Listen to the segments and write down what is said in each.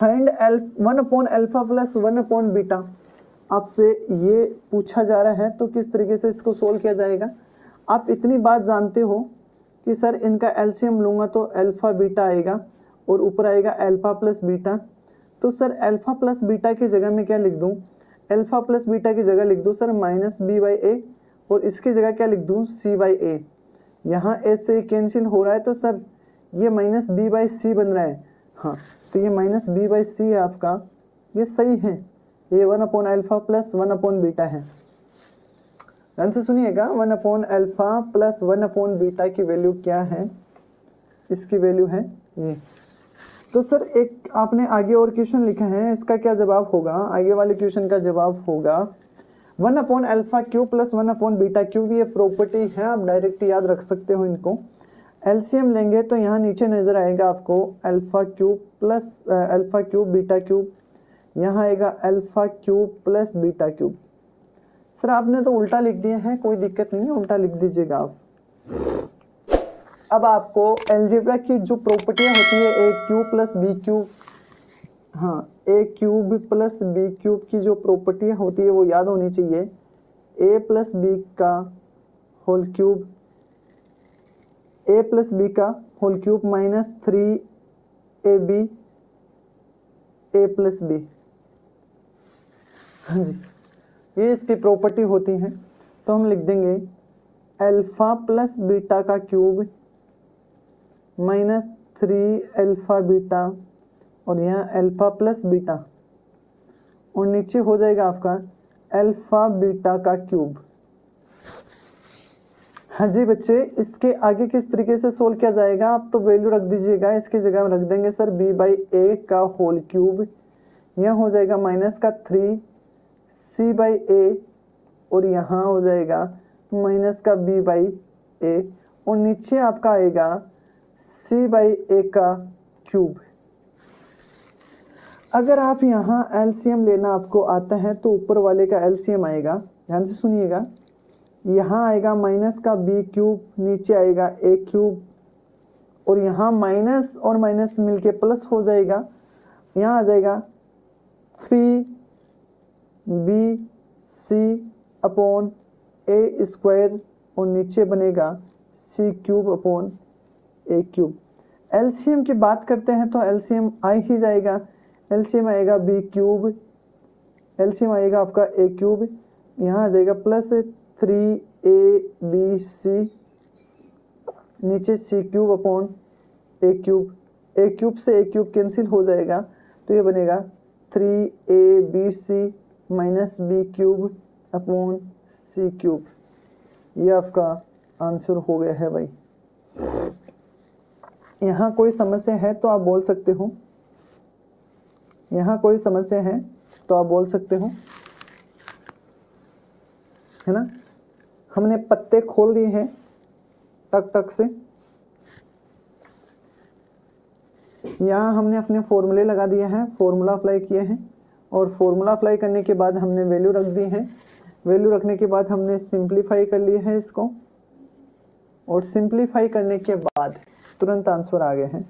Find one upon alpha plus one upon beta आपसे ये पूछा जा रहा है तो किस तरीके से इसको सोल्व किया जाएगा? आप इतनी बात जानते हो कि सर इनका एलसीएम लूँगा तो अल्फ़ा बीटा आएगा और ऊपर आएगा अल्फ़ा प्लस बीटा तो सर अल्फ़ा प्लस बीटा की जगह में क्या लिख दूँ? अल्फ़ा प्लस बीटा की जगह लिख दूँ sir minus B by A और इसकी जगह क्या लिख दूँ? सी बाई ए यहाँ ए से कैंसिल हो रहा है तो सर ये माइनस बी बाई सी बन रहा है। हाँ तो ये माइनस बी बाई सी है आपका। ये सही है। ये one upon alpha plus one upon beta है। ध्यान से सुनिएगा one upon alpha plus one upon beta की वैल्यू क्या है? इसकी वैल्यू है ये तो सर एक आपने आगे और क्वेश्चन लिखा है, इसका क्या जवाब होगा? आगे वाले क्वेश्चन का जवाब होगा one upon alpha cube plus one upon beta cube ये प्रॉपर्टी है, आप डायरेक्ट याद रख सकते हो इनको। एलसीएम लेंगे तो यहाँ नीचे नज़र आएगा आपको alpha cube plus alpha cube, beta cube. यहाँ आएगा alpha cube plus beta cube. Sir, आपने तो उल्टा लिख दिया है, कोई दिक्कत नहीं है, उल्टा लिख दीजिएगा आप। अब आपको एल्जेब्रा की जो प्रॉपर्टियाँ होती है A cube plus B cube हाँ A cube plus B cube की जो प्रॉपर्टियाँ होती है, वो याद होनी चाहिए। ए प्लस बी का whole cube A plus B का whole cube minus three A B A plus B हाँ जी। ये इसकी प्रॉपर्टी होती है। तो हम लिख देंगे अल्फ़ा प्लस बीटा का cube minus three alpha beta और यहाँ अल्फ़ा प्लस बीटा और नीचे हो जाएगा आपका अल्फ़ा बीटा का क्यूब हाँ जी बच्चे, इसके आगे किस तरीके से सोल्व किया जाएगा? आप तो वैल्यू रख दीजिएगा, इसकी जगह हम रख देंगे सर बी बाई ए का होल क्यूब यह हो जाएगा माइनस का थ्री सी बाई ए और यहाँ हो जाएगा माइनस का बी बाई ए और नीचे आपका आएगा सी बाई ए का क्यूब अगर आप यहाँ एलसीएम लेना आपको आता है तो ऊपर वाले का एलसीएम आएगा. ध्यान से सुनिएगा. यहाँ आएगा माइनस का बी क्यूब नीचे आएगा ए क्यूब और यहाँ माइनस और माइनस मिलके प्लस हो जाएगा। यहाँ आ जाएगा three B C upon A square और नीचे बनेगा C cube upon A cube LCM की बात करते हैं तो एलसीएम आ ही जाएगा। एलसीएम आएगा बी क्यूब एलसीएम आएगा आपका ए क्यूब यहाँ आ जाएगा plus three A B C नीचे C cube upon A cube A cube से ए क्यूब कैंसिल हो जाएगा तो ये बनेगा three A B C minus B cube upon C cube ये आपका आंसर हो गया है भाई। यहाँ कोई समस्या है तो आप बोल सकते हो। यहाँ कोई समस्या है तो आप बोल सकते हो। है ना? हमने पत्ते खोल दिए हैं तक तक से। यहाँ हमने अपने फॉर्मूले लगा दिए हैं फॉर्मूला अप्लाई किए हैं और फॉर्मूला अप्लाई करने के बाद हमने वैल्यू रख दी है। वैल्यू रखने के बाद हमने सिंप्लीफाई कर लिए है इसको और सिंप्लीफाई करने के बाद तुरंत आंसर आ गए हैं।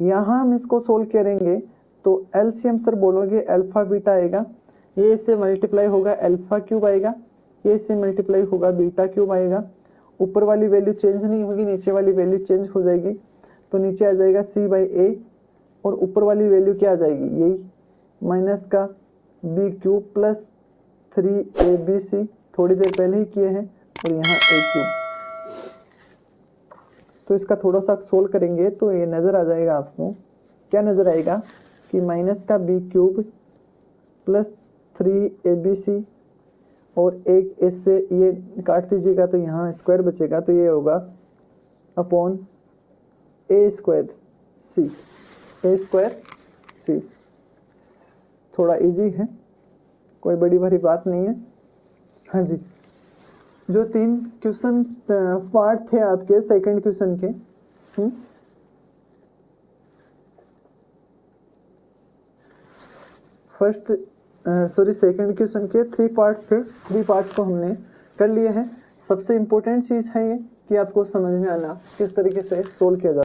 यहाँ हम इसको सोल्व करेंगे तो एलसीएम सर बोलोगे अल्फ़ा बीटा आएगा। ये इससे मल्टीप्लाई होगा अल्फ़ा क्यूब आएगा। ये इससे मल्टीप्लाई होगा बीटा क्यूब आएगा? ऊपर वाली वैल्यू चेंज नहीं होगी, नीचे वाली वैल्यू चेंज हो जाएगी। तो नीचे आ जाएगा सी बाई ए और ऊपर वाली वैल्यू क्या आ जाएगी? यही माइनस का B cube plus three A B C थोड़ी देर पहले ही किए हैं और यहाँ ए क्यूब तो इसका थोड़ा सा सोल्व करेंगे तो ये नज़र आ जाएगा आपको। क्या नज़र आएगा? कि माइनस का B cube plus three A B C और एक इससे ये काट दीजिएगा तो यहाँ स्क्वायर बचेगा तो ये होगा upon A square C A square C थोड़ा इजी है, कोई बड़ी भारी बात नहीं है हाँ जी, जो तीन क्वेश्चन पार्ट थे आपके सेकंड क्वेश्चन के हुँ? फ़र्स्ट सॉरी सेकंड क्वेश्चन के थ्री पार्ट थे। थ्री पार्ट्स को हमने कर लिए हैं। सबसे इम्पोर्टेंट चीज़ है ये कि आपको समझ में आना किस तरीके से सोल्व किया जाता